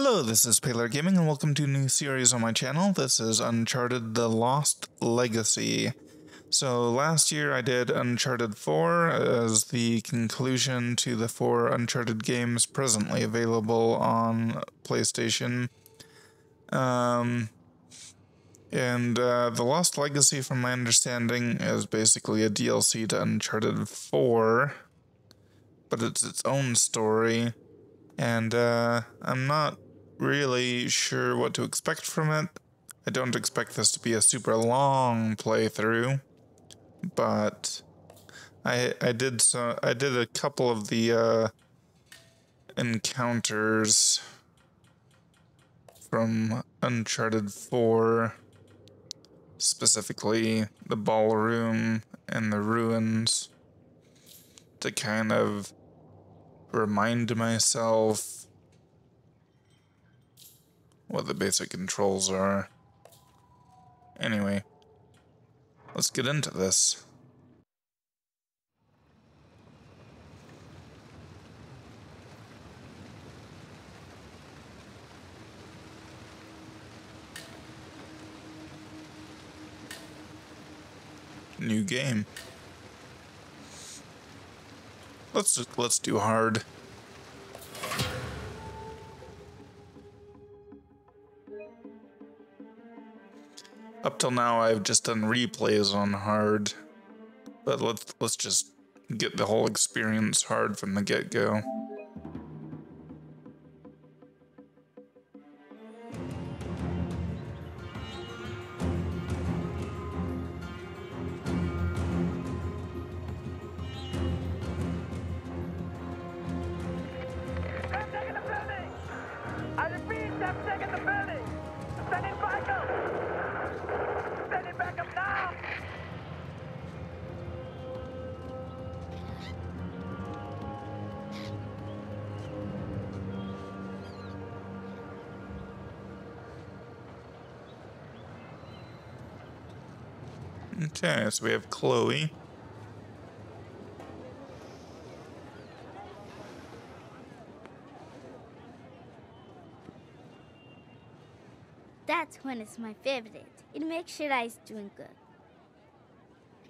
Hello, this is Palaar Gaming and welcome to a new series on my channel. This is Uncharted The Lost Legacy. So last year I did Uncharted 4 as the conclusion to the four Uncharted games presently available on PlayStation. Um, and uh, The Lost Legacy, from my understanding, is basically a DLC to Uncharted 4, but it's its own story. And uh, I'm not really sure what to expect from it. I don't expect this to be a super long playthrough, but I I did so I did a couple of the uh, encounters from Uncharted 4, specifically the ballroom and the ruins, to kind of remind myself what the basic controls are. Anyway, let's get into this. New game. Let's let's do hard. Up till now, I've just done replays on hard, but let's let's just get the whole experience hard from the get go. Okay, so we have Chloe. That's when it's my favorite. It makes sure I's doing good.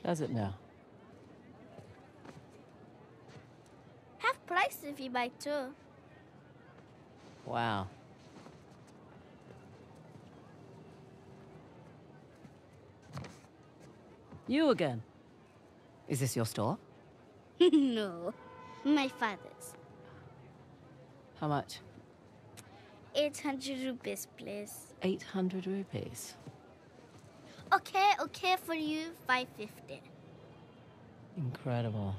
Does it now? Half price if you buy two. Wow. You again. Is this your store? no, my father's. How much? 800 rupees, please. 800 rupees. Okay, okay for you, 550. Incredible.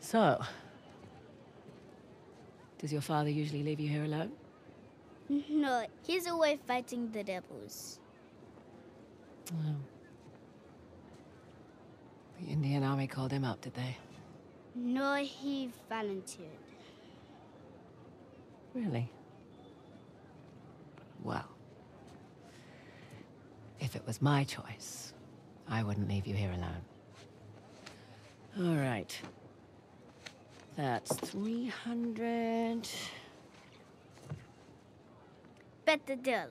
So, does your father usually leave you here alone? No, he's away fighting the devils. Oh. The Indian army called him up, did they? No, he volunteered. Really? Well, if it was my choice, I wouldn't leave you here alone. All right. That's 300. Better deal.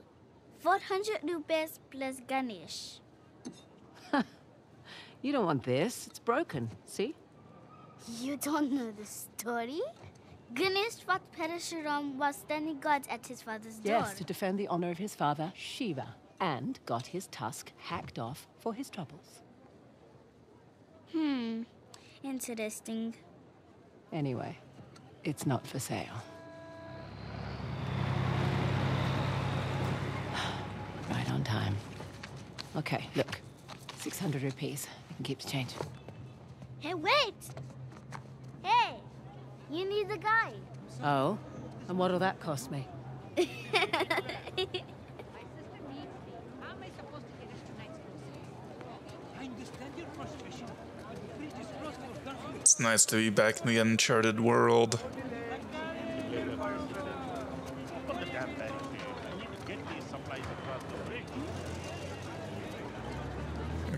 400 rupees plus Ganesh. You don't want this. It's broken. See? You don't know the story? Ganesh fought Parashuram while standing guard at his father's door. Yes, to defend the honor of his father, Shiva, and got his tusk hacked off for his troubles. Hmm. Interesting. Anyway, it's not for sale. right on time. Okay, look. 600 rupees. You can keep the change. Hey, wait! Hey! You need the guy. Oh? And what'll that cost me? It's nice to be back in the Uncharted world.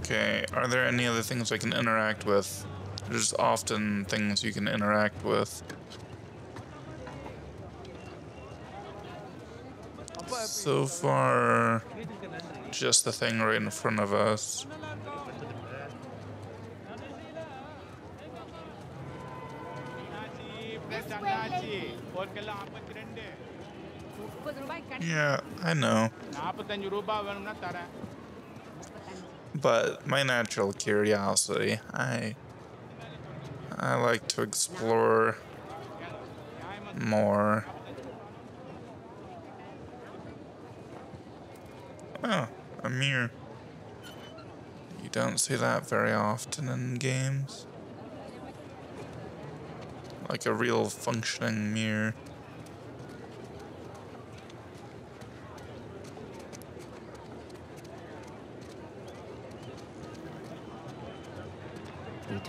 Okay, are there any other things I can interact with? There's often things you can interact with. So far, just the thing right in front of us. Yeah, I know. But my natural curiosity, I I like to explore more. Oh, a mirror. You don't see that very often in games. Like a real functioning mirror.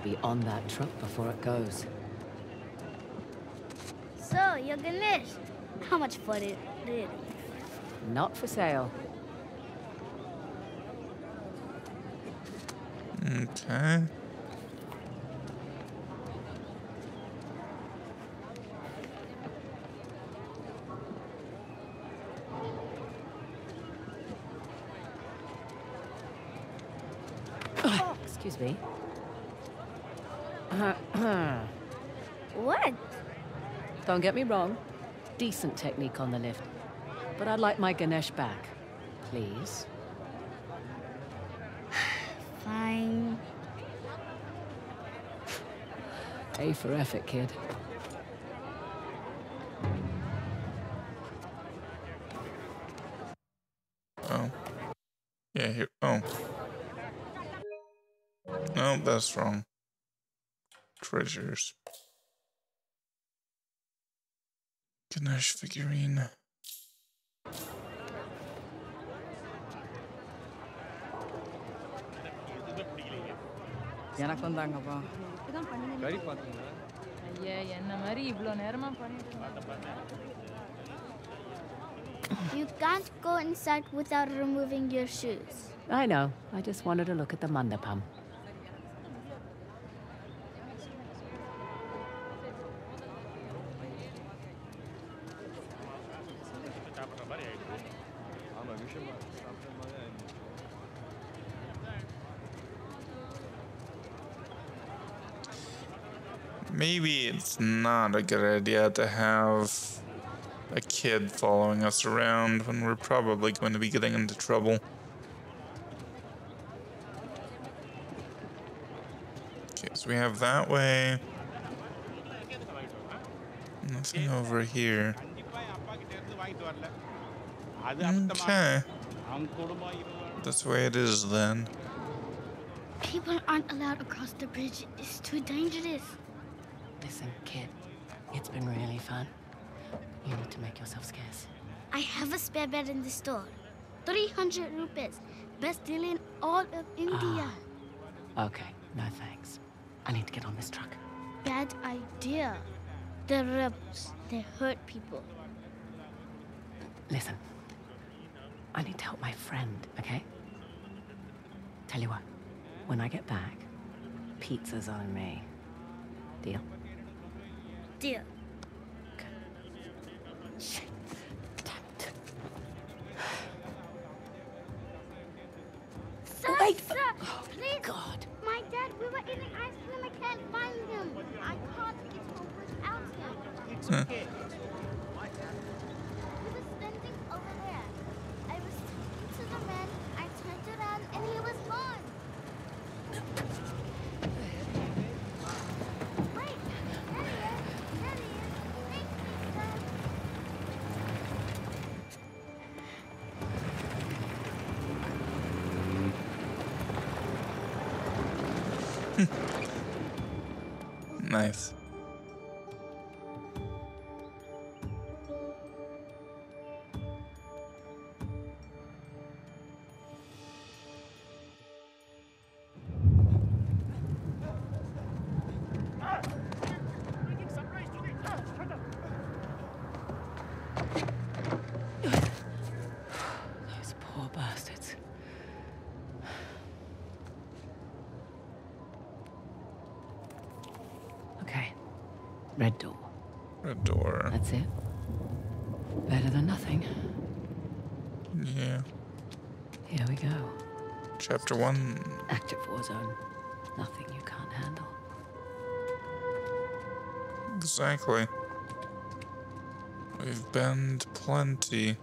Be on that truck before it goes. So, you're Ganesh. How much for it, really? Not for sale. Okay. Excuse me. What? Don't get me wrong. Decent technique on the lift. But I'd like my Ganesh back. Please. Fine. A for effort, kid. Oh. Yeah, here. Oh. No, that's wrong. Treasures. Ganesh figurine. எனக்கு வந்தாங்கப்பா ஐயா என்ன மாதிரி இவ்வளோ நேரமா பண்ணிட்டு இருந்தா You can't go inside without removing your shoes. I know. I just wanted to look at the mandapam. maybe it's not a good idea to have a kid following us around when we're probably going to be getting into trouble. Okay, so we have that way. Nothing over here. Okay. That's the way it is then. People aren't allowed across the bridge. It's too dangerous. Listen, kid. It's been really fun. You need to make yourself scarce. I have a spare bed in the store. 300 rupees. Best deal in all of India. Ah. Okay, no thanks. I need to get on this truck. Bad idea. They're rebels. They hurt people. Listen. I need to help my friend, okay? Tell you what, when I get back, pizza's on me. Deal? Deal. Shit. Damn it. Sir, Wait. sir, oh, please. God. My dad, we were eating ice cream. I can't find him. I can't get home without him. It's okay. Nice. Red door. Red door. That's it. Better than nothing. Yeah. Here we go. Chapter 1. Active war zone. Nothing you can't handle. Exactly. We've been plenty.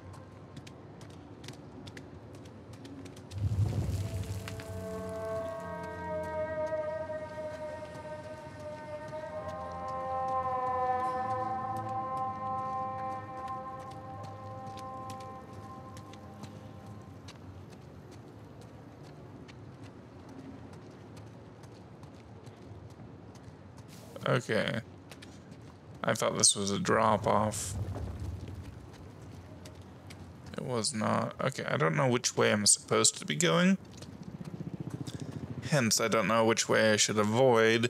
Okay. I thought this was a drop off. It was not. Okay, I don't know which way I'm supposed to be going. Hence, I don't know which way I should avoid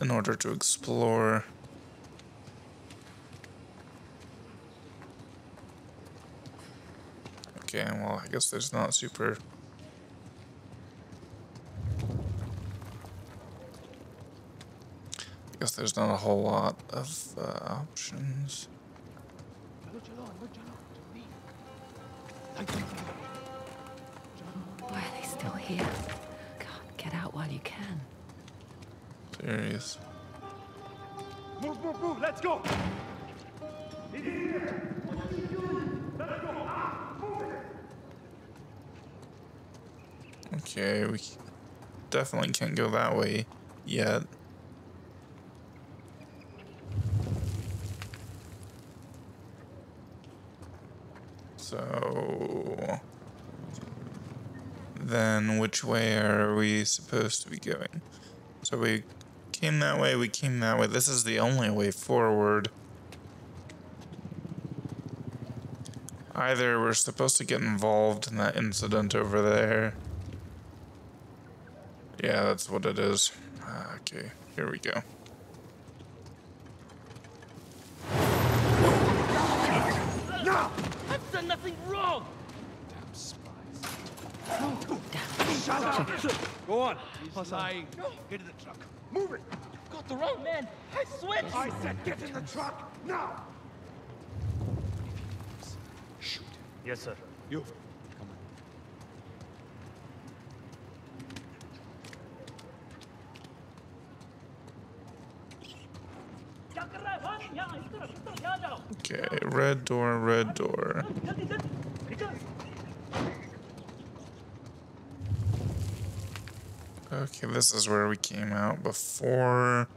in order to explore. Okay, well, I guess there's not super. I guess there's not a whole lot of uh, options. Why are they still here? God, get out while you can. Serious. Move, move, move, let's go! Okay, we definitely can't go that way yet. So then which way are we supposed to be going? So we came that way, we came that way. This is the only way forward. Either we're supposed to get involved in that incident over there. Yeah, that's what it is. Ah, Okay, here we go. On. He's lying. Get in the truck. Move it! You've Got the wrong man. I switched. I said get in the truck, now! Shoot. Yes, sir. You. Come on. Okay, red door, red door. Okay, this is where we came out before.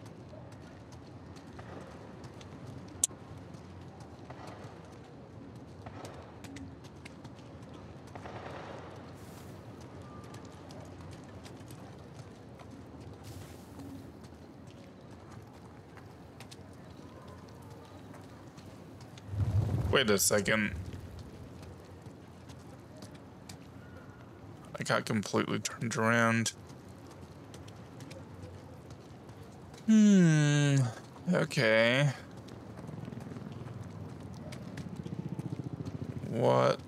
Wait a second. I got completely turned around. Hmm. Okay. What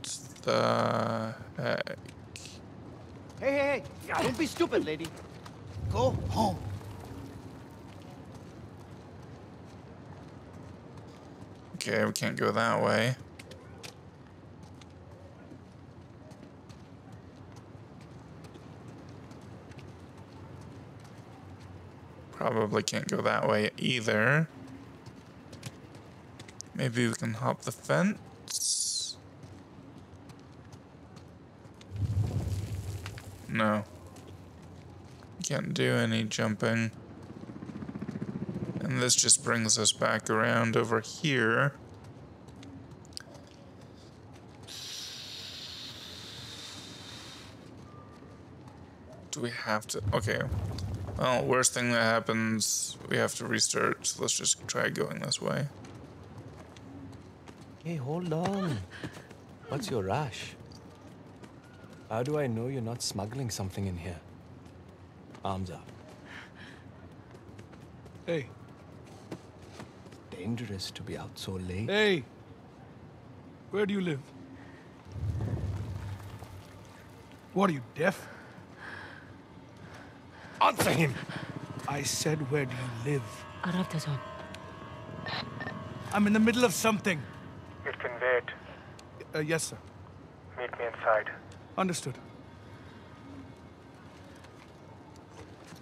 the heck? Hey, hey, hey! Don't be stupid, lady. Go home. Okay, we can't go that way. Probably can't go that way either. Maybe we can hop the fence? No. Can't do any jumping. And this just brings us back around over here. Do we have to? Okay. Well, worst thing that happens, we have to restart. So let's just try going this way. Hey, hold on. What's your rush? How do I know you're not smuggling something in here? Arms up. Hey, Dangerous to be out so late. hey! Where do you live? What are you, deaf? Answer him! I said, where do you live? Aravdazon. I'm in the middle of something. You can wait. Uh, yes, sir. Meet me inside. Understood.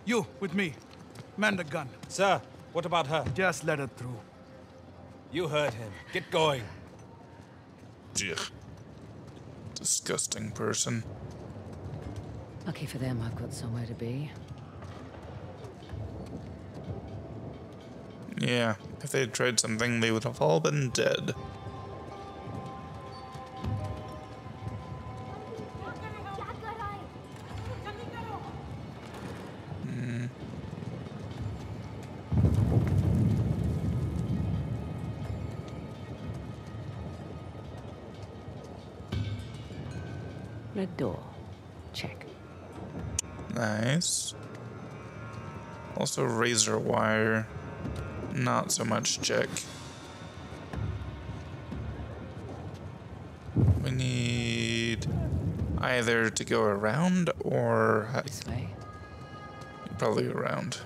You, with me. Man the gun. Sir, what about her? Just let her through. You heard him. Get going. Ugh. Disgusting person. Lucky for them, I've got somewhere to be. Yeah, if they had tried something, they would have all been dead. Red door. Check. Nice. Also, razor wire. Not so much check. We need either to go around or This way. probably around.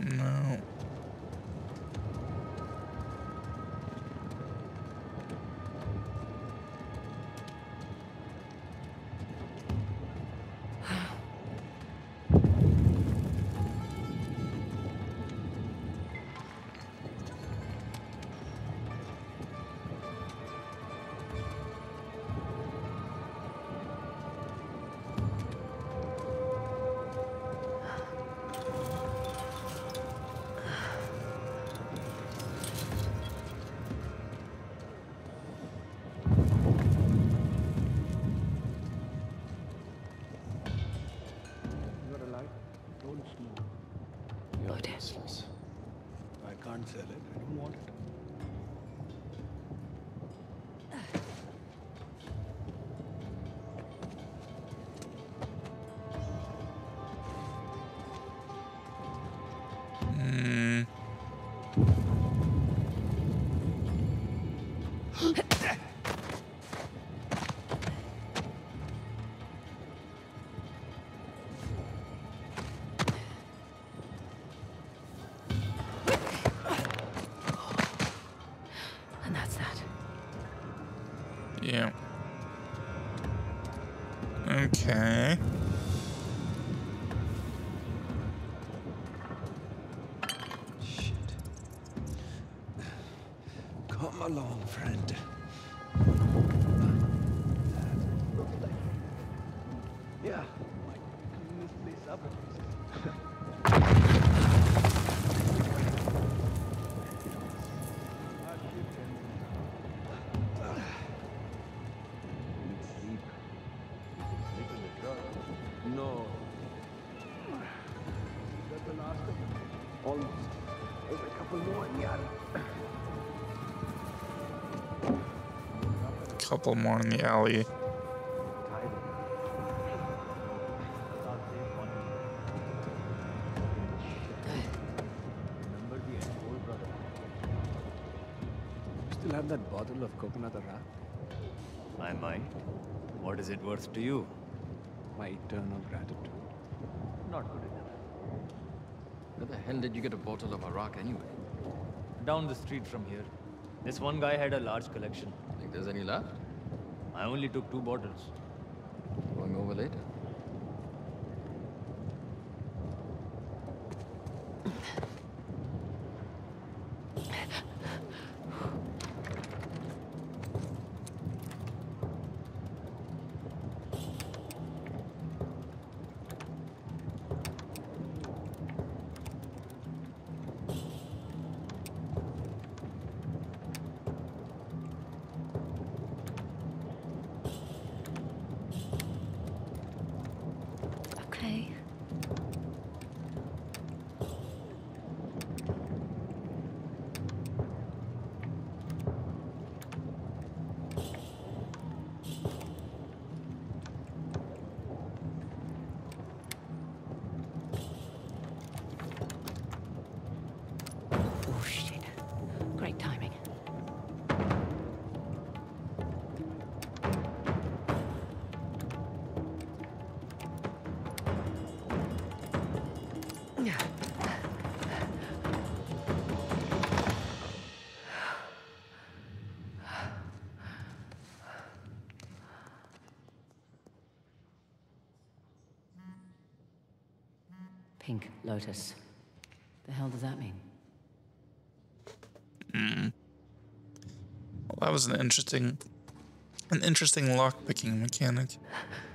No. Couple more in the alley. Still have that bottle of coconut arak? I might. What is it worth to you? My eternal gratitude. Not good enough. Where the hell did you get a bottle of Arak anyway? Down the street from here. This one guy had a large collection. Think there's any left? I only took two bottles. Going over later. Pink Lotus. The hell does that mean? Hmm. Well, that was an interesting, an interesting lockpicking mechanic.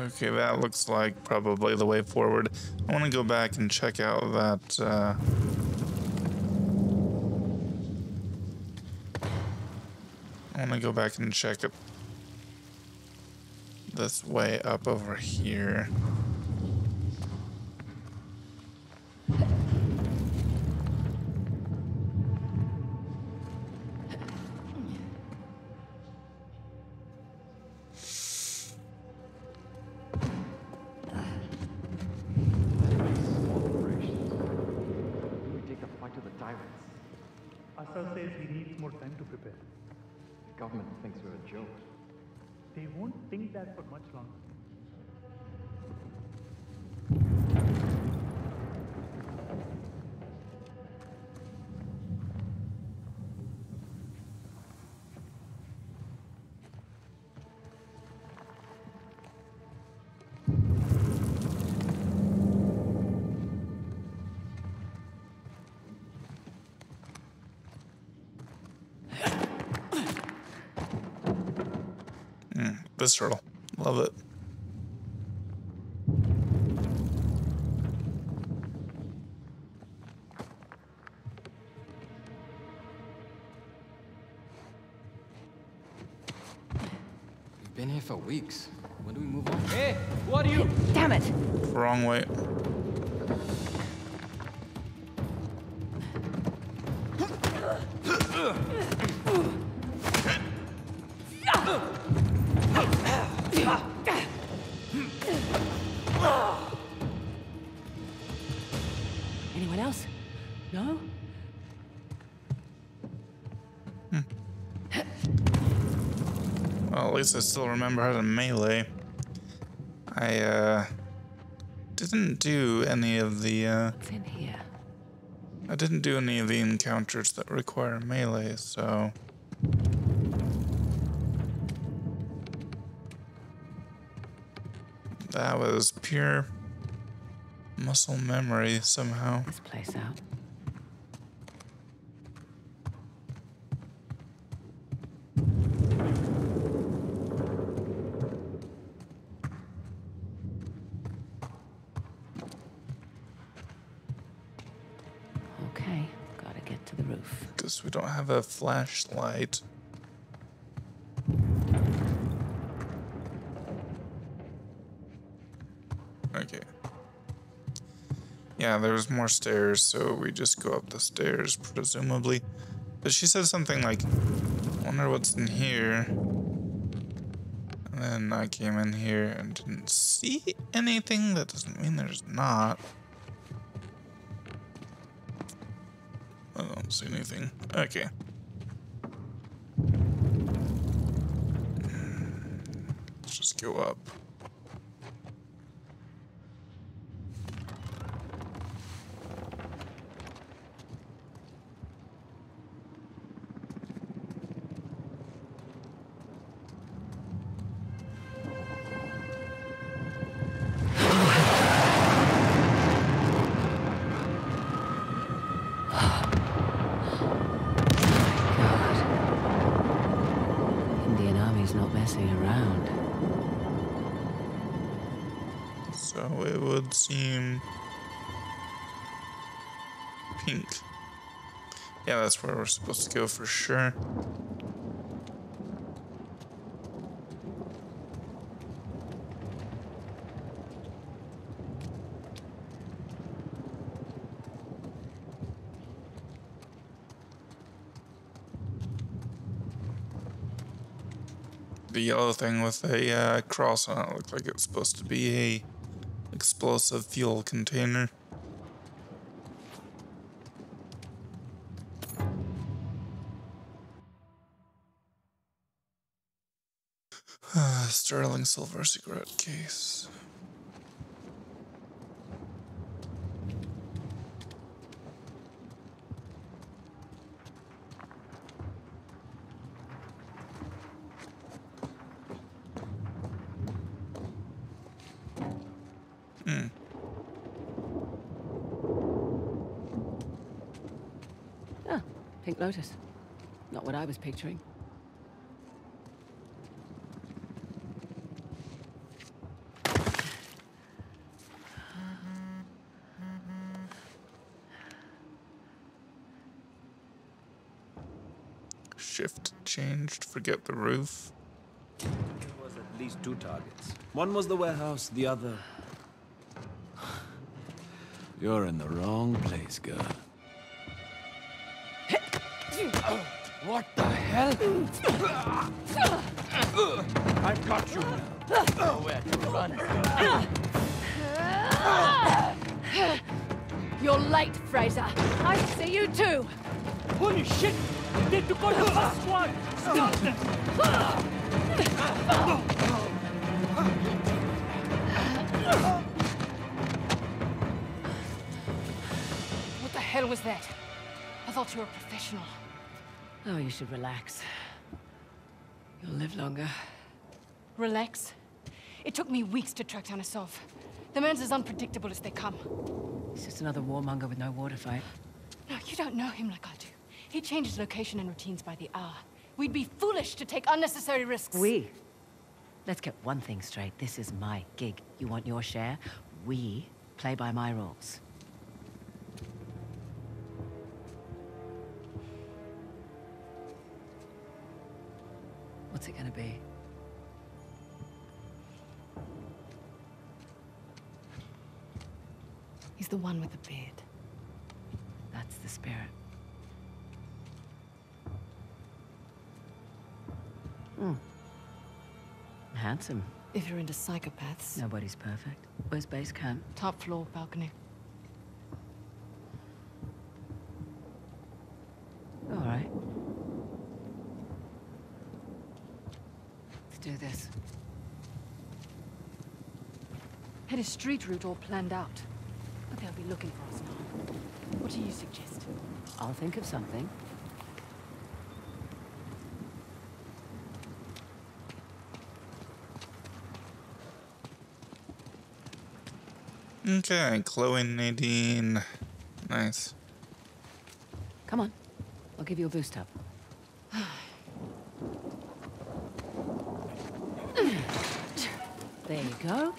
Okay, that looks like probably the way forward. I want to go back and check out that. Uh, I want to go back and check it this way up over here. Visceral. Love it. We've been here for weeks. When do we move on? Hey, what are you? Damn it! Wrong way. Least I still remember how to melee. I, uh, didn't do any of the, uh, What's in here? I didn't do any of the encounters that require melee, so. That was pure muscle memory somehow. This place out. Flashlight. Okay. Yeah, there's more stairs, so we just go up the stairs, presumably. But she said something like, wonder what's in here. And then I came in here and didn't see anything. That doesn't mean there's not. I don't see anything. Okay. Go up. That's where we're supposed to go for sure. The yellow thing with a uh, cross on it looked like it's supposed to be a explosive fuel container. Sterling silver cigarette case. Hmm. Ah, Lotus. Not what I was picturing. Forget the roof. There was at least two targets. One was the warehouse, the other... You're in the wrong place, girl. What the hell? I've got you now. Nowhere to run. You're late, Frazer. I see you too. Holy shit! They took out the first squad! Stop them! What the hell was that? I thought you were a professional. Oh, you should relax. You'll live longer. Relax. It took me weeks to track down Asav. The man's as unpredictable as they come. He's just another warmonger with no water fight. No, you don't know him like I do. He changes location and routines by the hour. We'd be foolish to take unnecessary risks. We? Let's get one thing straight. This is my gig. You want your share? We play by my rules. What's it gonna be? He's the one with the beard. That's the spirit. Hmm. Handsome. If you're into psychopaths. Nobody's perfect. Where's base camp? Top floor, balcony. All right. Let's do this. Had a street route all planned out. But they'll be looking for us now. What do you suggest? I'll think of something. Okay, Chloe Nadine. Nice. Come on. I'll give you a boost up. there you go.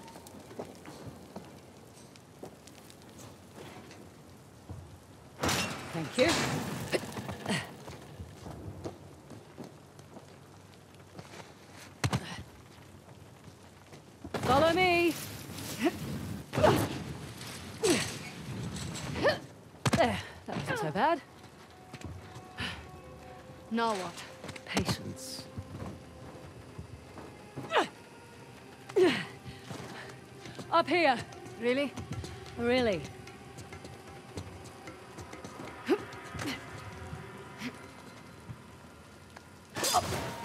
Thank you. Follow me. There, that wasn't so bad. Now what? Patience. Up here. Really? Really?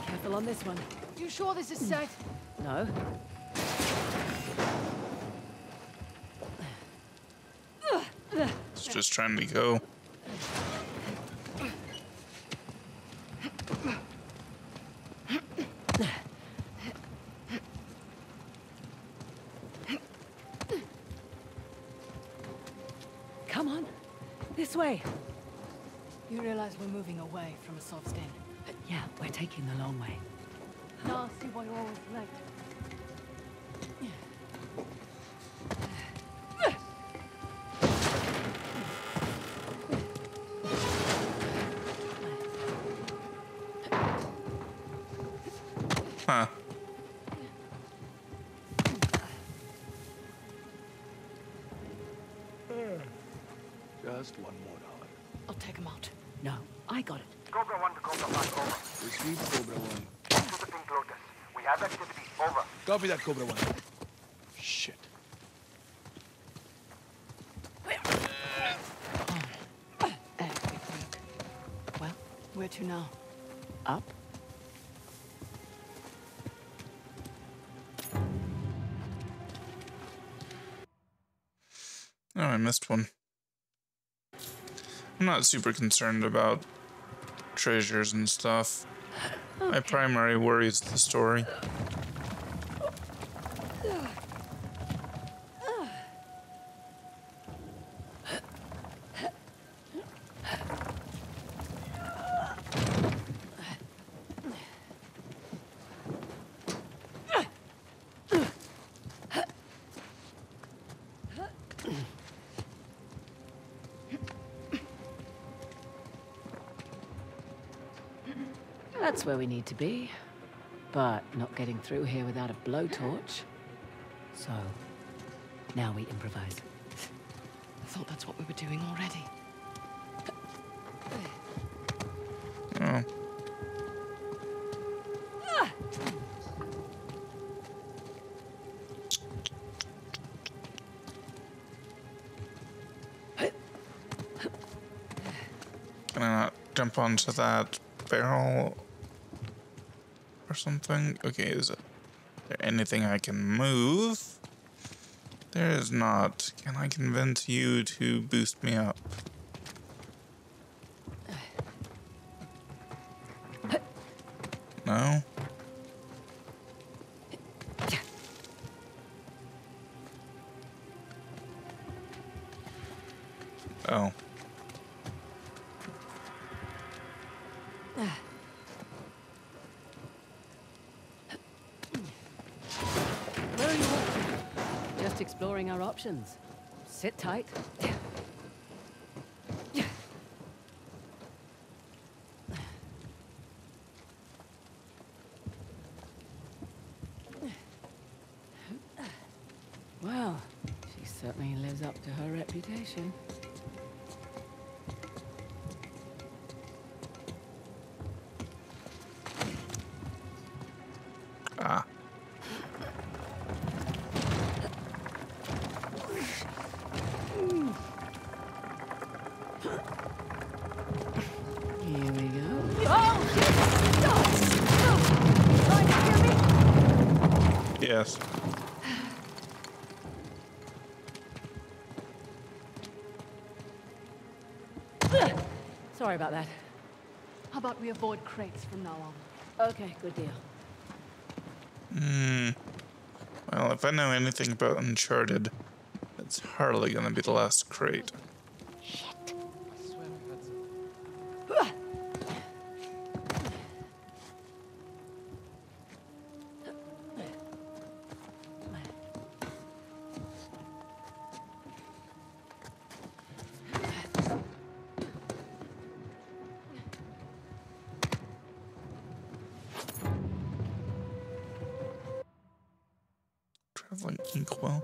Careful on this one. You sure this is safe? No. It's just trying to go. Taking the long way. Nasty boy always late. Huh. Over. Receive Cobra 1. To the Pink Lotus. We have activity, over. Copy that, Cobra 1. Shit. Well, where to now? Up? Oh, I missed one. I'm not super concerned about treasures and stuff. My primary worry is the story. Where we need to be. But not getting through here without a blowtorch. So, now we improvise. I thought that's what we were doing already. Oh. Can I not jump onto that barrel or something? Okay, is there anything I can move? There is not. Can I convince you to boost me up? No? Oh. Exploring our options. Sit tight. Well, she certainly lives up to her reputation. Sorry about that. How about we avoid crates from now on? Okay, good deal. Hmm. Well, if I know anything about Uncharted, it's hardly gonna be the last crate. Traveling inkwell.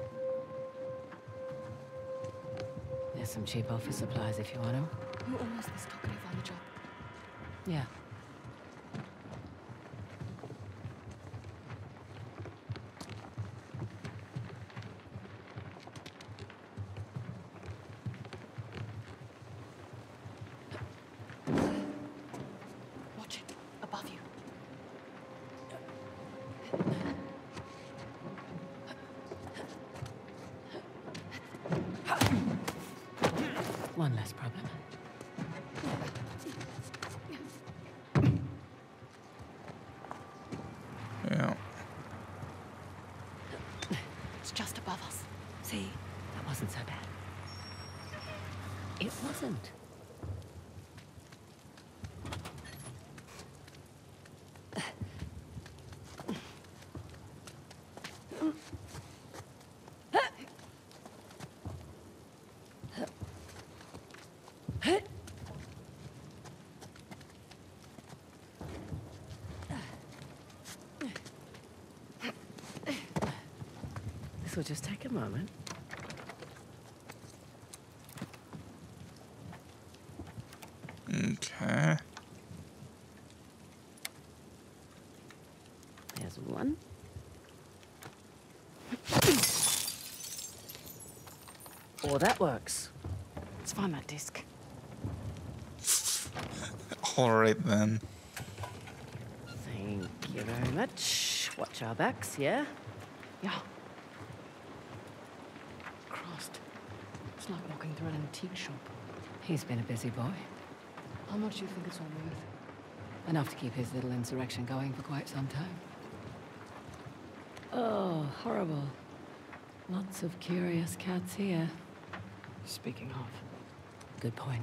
There's some cheap office supplies if you want them. You're almost this talkative on the job. Yeah. Watch it. Above you. One less problem. Yeah. It's just above us. See, that wasn't so bad. It wasn't. This will just take a moment. Okay. There's one. Oh, that works. Let's find that disc. All right then. Thank you very much. Watch our backs, yeah? Yeah. Christ. It's like walking through an antique shop. He's been a busy boy. How much do you think it's all worth? Enough to keep his little insurrection going for quite some time. Oh, horrible. Lots of curious cats here. Speaking of. Good point.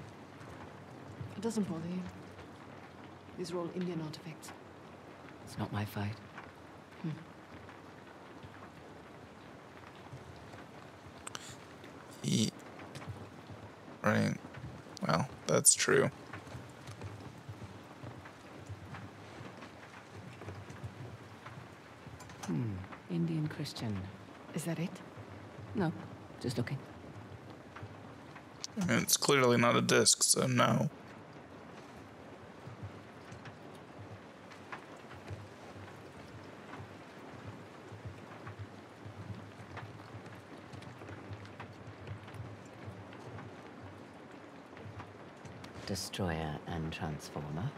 It doesn't bother you. These are all Indian artifacts. It's not my fight. Ye- Right. Well, that's true. Hmm. Indian Christian. Is that it? No, just looking. I mean, it's clearly not a disc, so no. Destroyer and Transformer.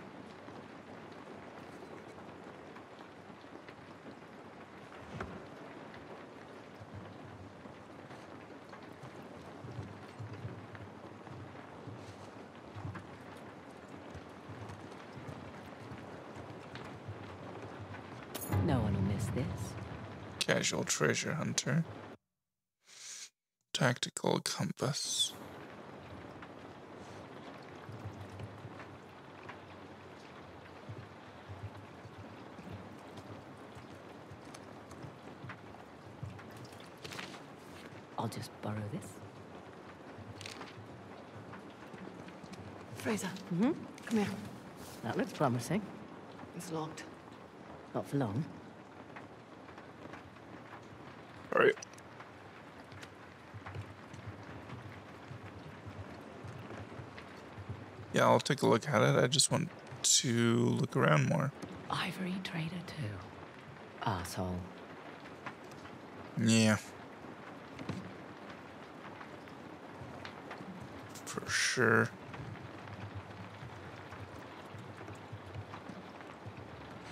No one will miss this. Casual treasure hunter. Tactical compass. I'll just borrow this. Frazer, Mm-hmm. come here. That looks promising. It's locked. Not for long. All right. Yeah, I'll take a look at it. I just want to look around more. Ivory trader too. Asshole. Yeah. For sure.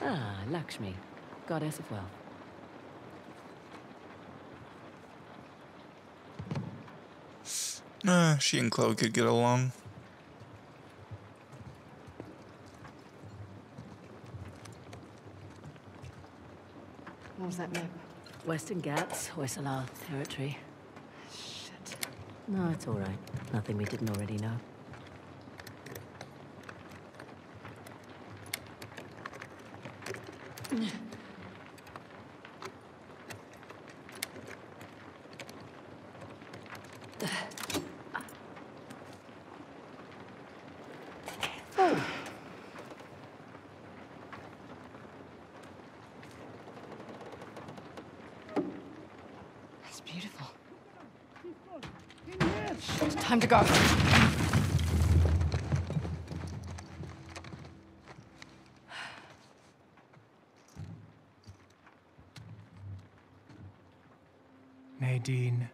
Ah, Lakshmi, goddess of wealth. Nah, she and Chloe could get along. What was that map? Western Ghats, Hoysala territory. No, it's all right. Nothing we didn't already know. That's beautiful. Shit, time to go. Nadine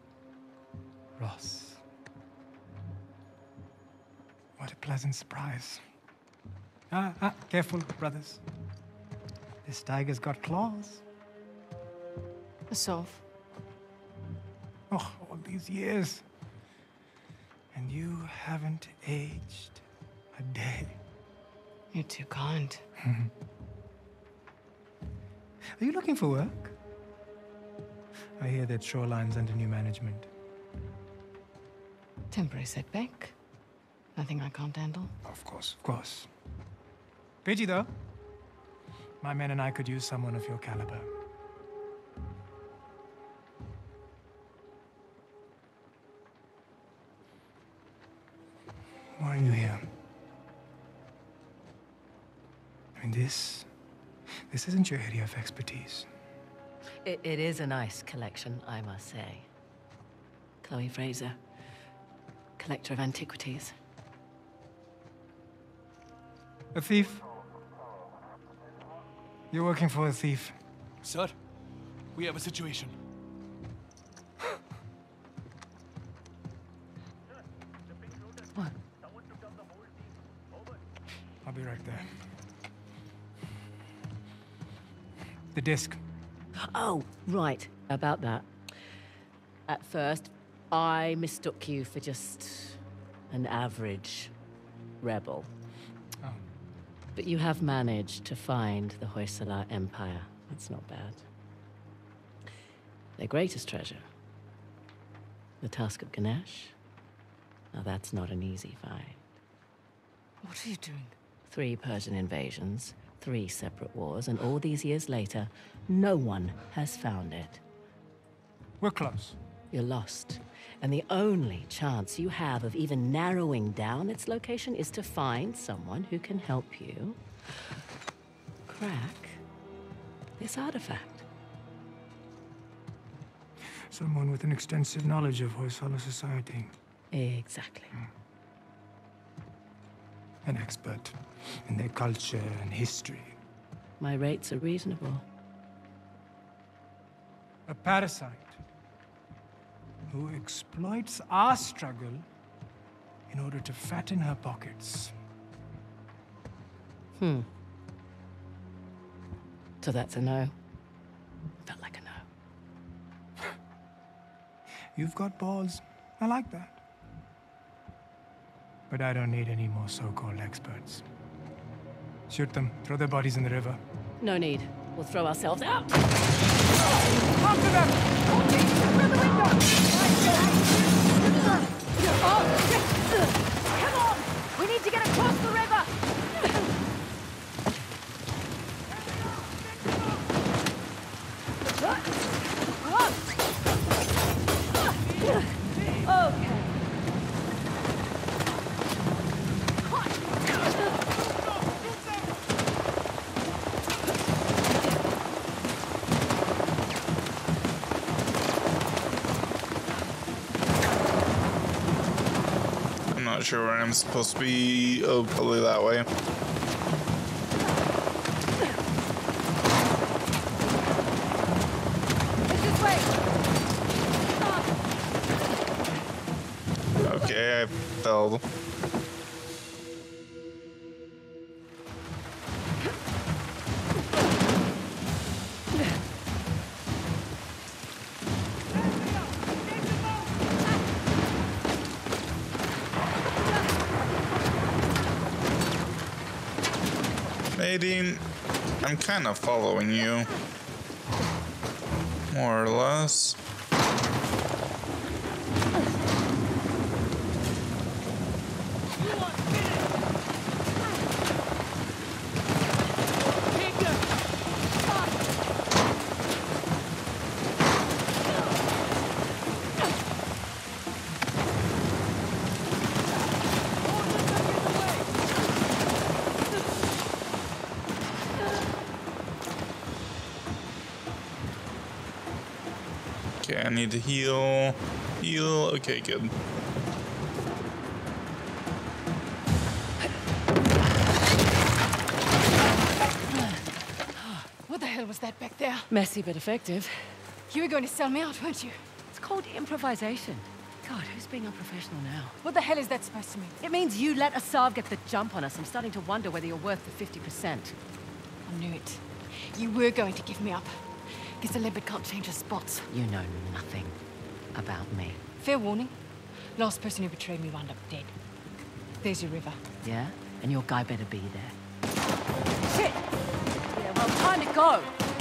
Ross. What a pleasant surprise. Ah, ah, careful, brothers. This tiger's got claws. Asav. Oh, all these years. Haven't aged a day. You're too kind. Are you looking for work? I hear that Shoreline's under new management. Temporary setback. Nothing I can't handle. Of course, of course. Pidgey, though. My men and I could use someone of your caliber. This isn't your area of expertise. It, it is a nice collection, I must say. Chloe Frazer, collector of antiquities. A thief? You're working for a thief. Sir, we have a situation. Disc. Oh, right. About that. At first, I mistook you for just an average rebel. Oh. But you have managed to find the Hoysala Empire. That's not bad. Their greatest treasure, the Tusk of Ganesh. Now, that's not an easy find. What are you doing? Three Persian invasions, three separate wars, and all these years later, no one has found it. We're close. You're lost. And the only chance you have of even narrowing down its location is to find someone who can help you crack this artifact. Someone with an extensive knowledge of Hoysala society. Exactly. Hmm. An expert in their culture and history. My rates are reasonable. A parasite who exploits our struggle in order to fatten her pockets. Hmm. So that's a no. Felt like a no. You've got balls. I like that. But I don't need any more so-called experts. Shoot them. Throw their bodies in the river. No need. We'll throw ourselves out. After them! Through the window! Come on! We need to get across the sure where I'm supposed to be. Oh, probably that way. Way! Okay, I fell. Kind of following you. More or less. I need to heal. Heal. Okay, good. What the hell was that back there? Messy but effective. You were going to sell me out, weren't you? It's called improvisation. God, who's being unprofessional now? What the hell is that supposed to mean? It means you let Asav get the jump on us. I'm starting to wonder whether you're worth the 50%. I knew it. You were going to give me up. Leopard can't change her spots. You know nothing about me. Fair warning. Last person who betrayed me wound up dead. There's your river. Yeah? And your guy better be there. Shit! Yeah, well, time to go.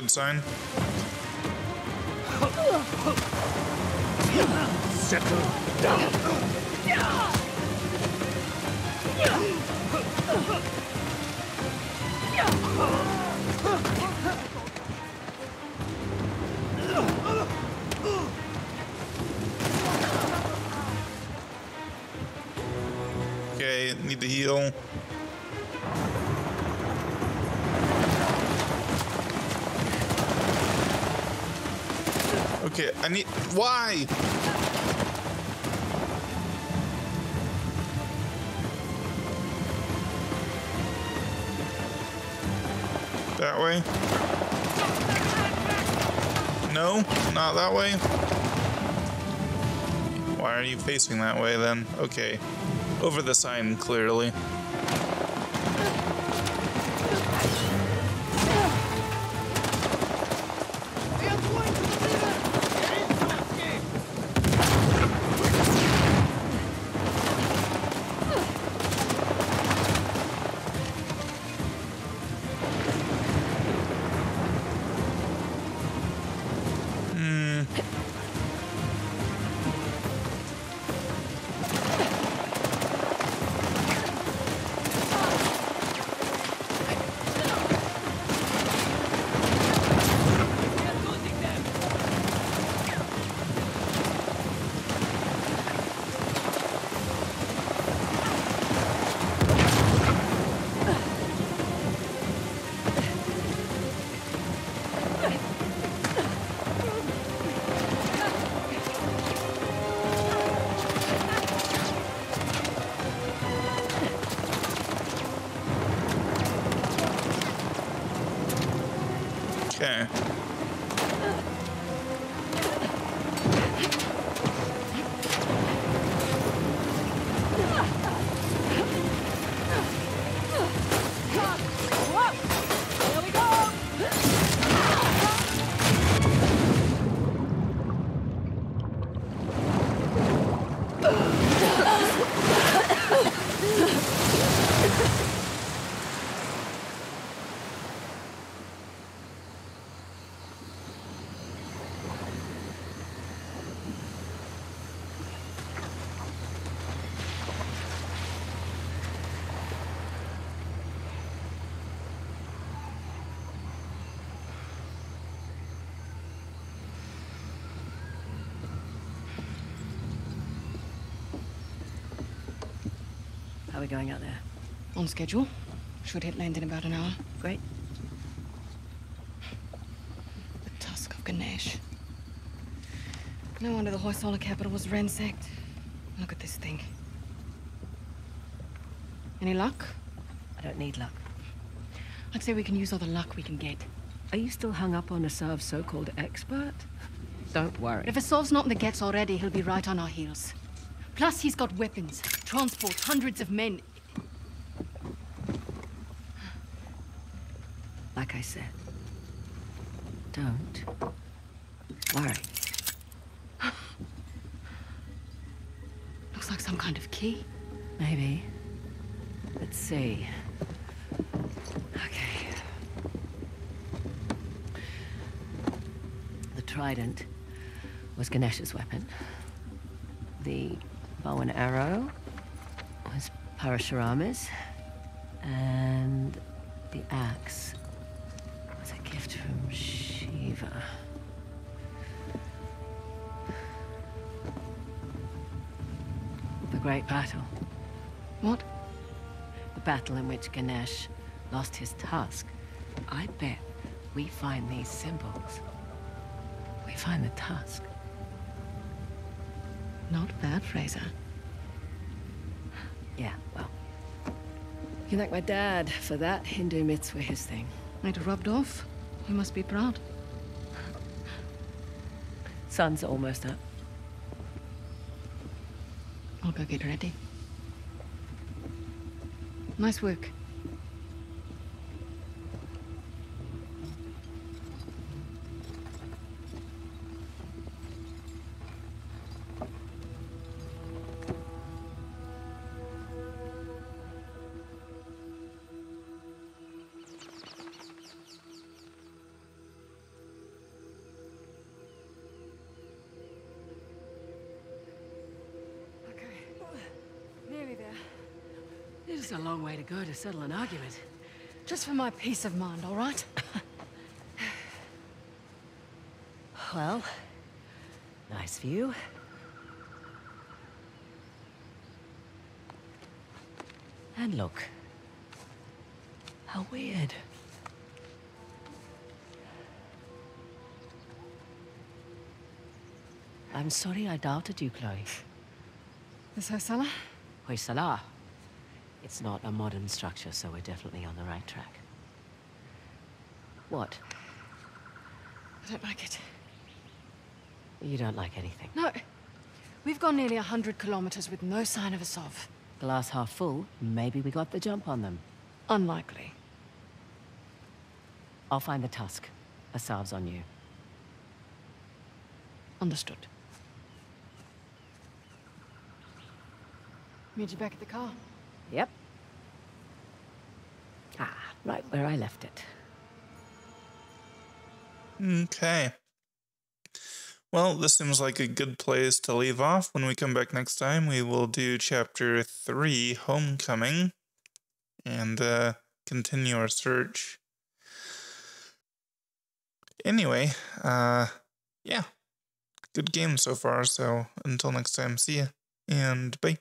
Good sign. Settle down. Need. Why? That way? No, not that way. Why are you facing that way then? Okay. Over the sign, clearly. Going out there? On schedule. Should hit land in about an hour. Great. The tusk of Ganesh. No wonder the Hoysala capital was ransacked. Look at this thing. Any luck? I don't need luck. I'd say we can use all the luck we can get. Are you still hung up on Asav's so-called expert? Don't worry. If Asav's not in the Ghats already, he'll be right on our heels. Plus, he's got weapons, transport, hundreds of men. Like I said, don't worry. Looks like some kind of key. Maybe. Let's see. Okay. The trident was Ganesh's weapon. The bow and arrow Parashurama's. And the axe was a gift from Shiva. The Great Battle. What? The battle in which Ganesh lost his tusk. I bet we find these symbols. We find the tusk. Not bad, Frazer. Yeah, well. You can thank my dad for that. Hindu myths were his thing. It rubbed off. You must be proud. Sun's almost up. I'll go get ready. Nice work. Is a long way to go to settle an argument. Just for my peace of mind, all right? Well, nice view. And look. How weird. I'm sorry I doubted you, Chloe. This Hoysala? Hoysala. It's not a modern structure, so we're definitely on the right track. What? I don't like it. You don't like anything. No. We've gone nearly a hundred kilometers with no sign of Asav. Glass half full, maybe we got the jump on them. Unlikely. I'll find the tusk. Asav's on you. Understood. Meet you back at the car. Yep. Ah, right where I left it. Okay. Well, this seems like a good place to leave off. When we come back next time, we will do chapter 3, Homecoming, and uh, continue our search. Anyway, uh, yeah. Good game so far, so until next time, see ya, and bye.